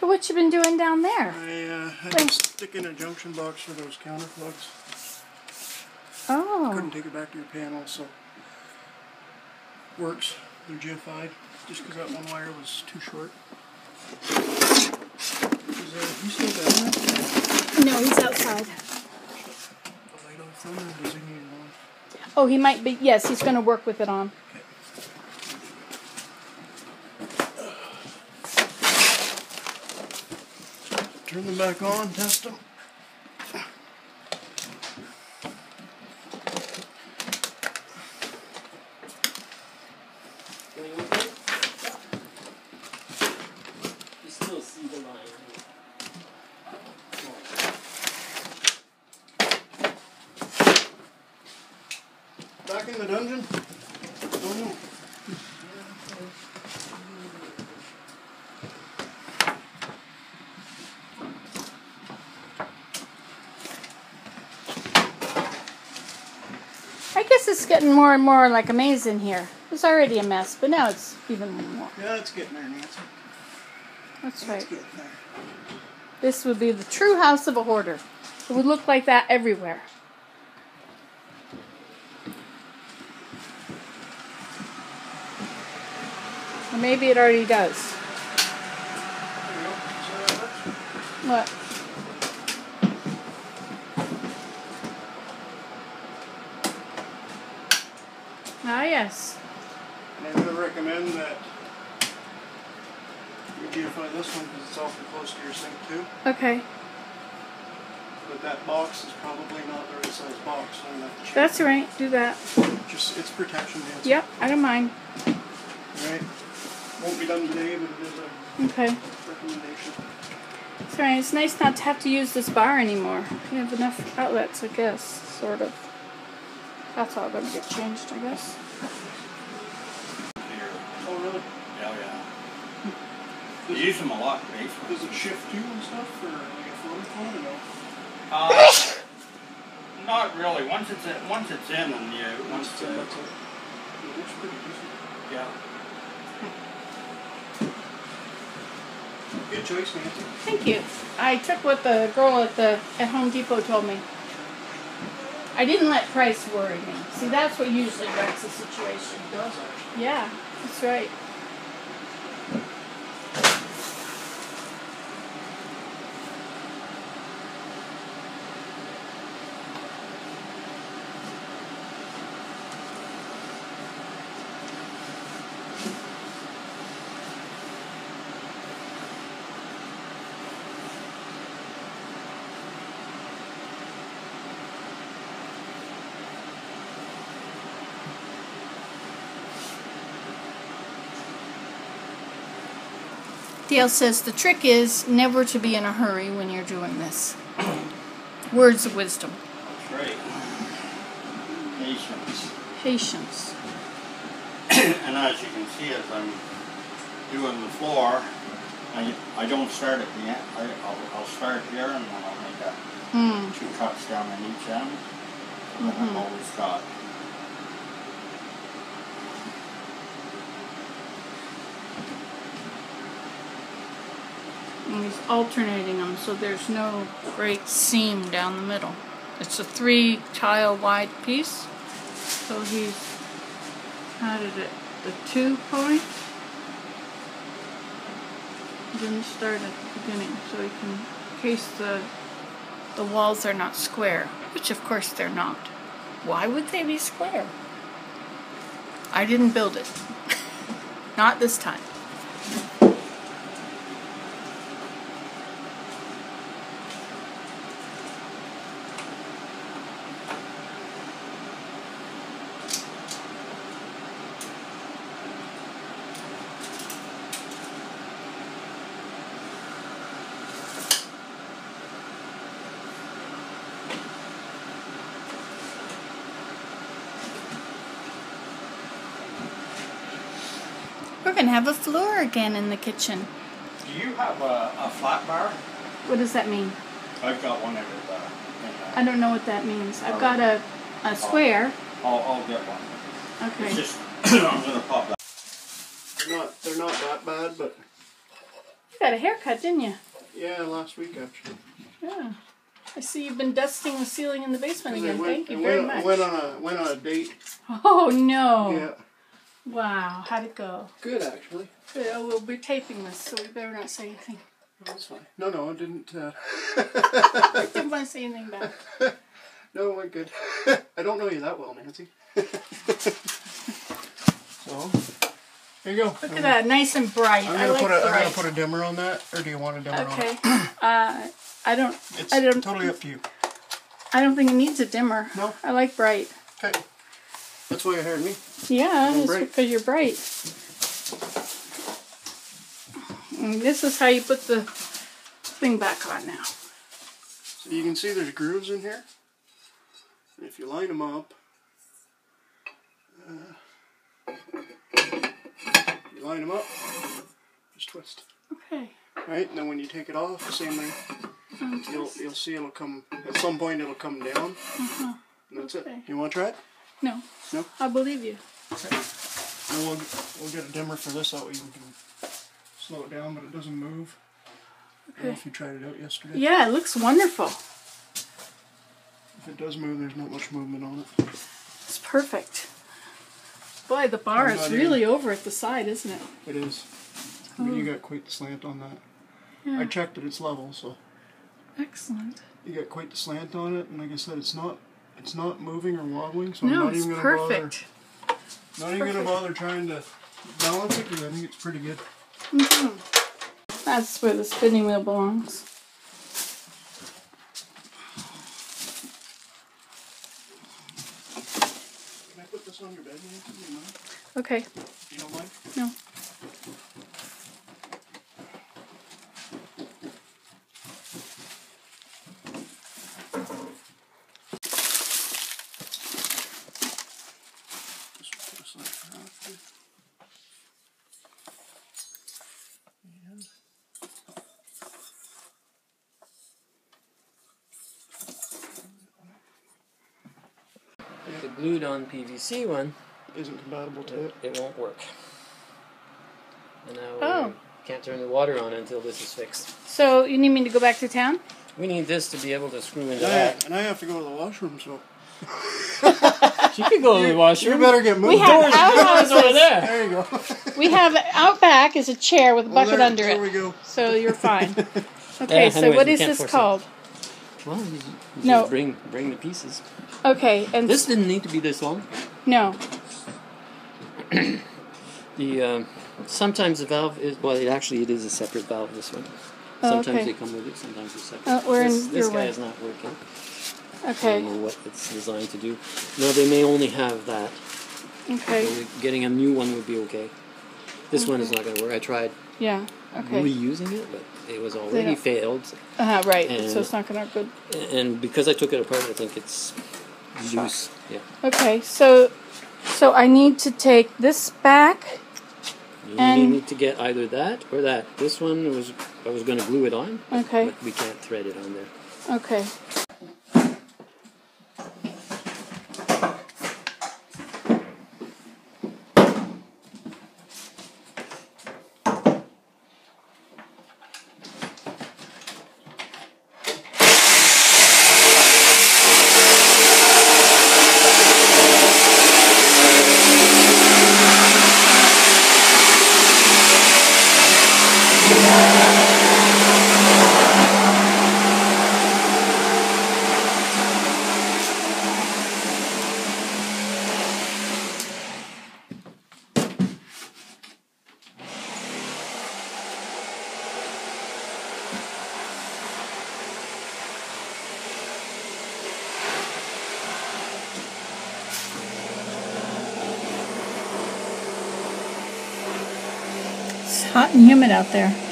So what you been doing down there? I uh, had Wait. to stick in a junction box for those counter plugs. Oh, Couldn't take it back to your panel, so works. They're GFI'd, just because that one wire was too short. Is he still down there? no, he's outside. The light off then, or does he need it on? Oh, he might be. Yes, he's going to work with it on. Them back on, test them. You still see the line. Back in the dungeon? Oh no. I guess it's getting more and more like a maze in here. It's already a mess, but now it's even more. Yeah, it's getting there, Nancy. That's right. This would be the true house of a hoarder. It would look like that everywhere. Or maybe it already does. There we go. See how that works? What? Ah, yes. And I would recommend that you GFI this one because it's awfully close to your sink too. Okay. But that box is probably not the right size box. So I'm gonna have to change That's right. Do that. Just it's protection, Nancy. Yep, I don't mind. All right. Won't be done today, but it is a Okay. recommendation. It's alright. It's nice not to have to use this bar anymore. You have enough outlets, I guess. Sort of. That's all gonna get changed, I guess. Oh really? Yeah, yeah. You use them a lot in basement. Does it shift too and stuff, or like a floating phone, or no? Uh, not really. Once it's in, once it's in, and you once it's it. uh, That's it. It looks pretty decent. yeah. Good choice, Nancy. Thank you. I took what the girl at the at Home Depot told me. I didn't let price worry me. See, that's what usually wrecks a situation. Does. Yeah, that's right. Dale says the trick is never to be in a hurry when you're doing this. Words of wisdom. That's right. Patience. Patience. and as you can see, as I'm doing the floor, I, I don't start at the end. I, I'll, I'll start here, and then I'll make a, Hmm. two cuts down in each end. And then I've always got And he's alternating them so there's no great seam down the middle. It's a three tile wide piece. So he's added it the two point. Didn't start at the beginning so he can case the the walls are not square, which of course they're not. Why would they be square? I didn't build it. not this time. Have a floor again in the kitchen. Do you have a, a flat bar? What does that mean? I've got one in the, in the I don't know what that means. I've got a, a square. I'll, I'll get one. It's Okay. just, I'm gonna pop that. They're not they're not that bad, but You got a haircut, didn't you? Yeah, last week actually. Yeah. I see you've been dusting the ceiling in the basement again. went, Thank you I very went, I much. went on a went on a date. Oh no! Yeah. Wow, how'd it go? Good actually. Good. Oh, well, we're taping this, so we better not say anything. That's fine. No, no, I didn't. Uh, I didn't want to say anything back. no, it went good. I don't know you that well, Nancy. so, here you go. Look at that, nice and bright. I'm gonna like put a I'm gonna put a dimmer on that, or do you want a dimmer on okay. Uh, I don't. It's I don't. totally up to you. I don't think it needs a dimmer. No? I like bright. Okay. That's why you hired me. Yeah, it's because you're bright. And this is how you put the thing back on now. So you can see there's grooves in here. And if you line them up, uh, you line them up, just twist. Okay. Right, and then when you take it off, the same thing. You'll you'll see it'll come at some point. It'll come down. And that's Okay. it. You want to try it? No. No? I believe you. And we'll we'll get a dimmer for this out. You can slow it down, but it doesn't move. I don't know Okay. if you tried it out yesterday. Yeah, it looks wonderful. If it does move, there's not much movement on it. It's perfect. Boy, the bar is really over at the side, isn't it? It is. I mean, you got quite the slant on that. Yeah. I checked it; it's level, so Excellent. you got quite the slant on it. And like I said, it's not it's not moving or wobbling. So No, I'm not even gonna perfect. bother. Not even gonna bother trying to balance it because I think it's pretty good. Mm-hmm. That's where the spinning wheel belongs. Can I put this on your bed, Nancy? You mind? Okay. You don't mind? No. Just put this like that. And The glued on PVC one, isn't compatible to it, it. it won't work. And now Oh. we can't turn the water on until this is fixed. So you need me to go back to town? We need this to be able to screw into And I, that. and I have to go to the washroom, so She could go to the washroom. you better get moving. We have Doors outhouses. over there. There you go. We have out back is a chair with a Well, bucket there, under there it. we go. So you're fine. Okay, Yeah, so anyways, what we this force it. called? Well, you just No. bring bring the pieces. Okay, and This didn't need to be this long. no. The um, sometimes the valve is well, it actually it is a separate valve. This one. Oh, Sometimes okay. they come with it. Sometimes they're separate. Oh, we're in this this your guy way. is not working. Okay. I don't know what it's designed to do. No, they may only have that. okay, So getting a new one would be okay. This one is not going to work. I tried yeah, okay. reusing it, but it was already failed. Uh-huh, right, and- so it's not gonna good. And because I took it apart, I think it's loose. Yeah. Okay, so, so I need to take this back. You And- need to get either that or that. This one was I was going to glue it on, Okay, but we can't thread it on there. okay. It's hot and humid out there.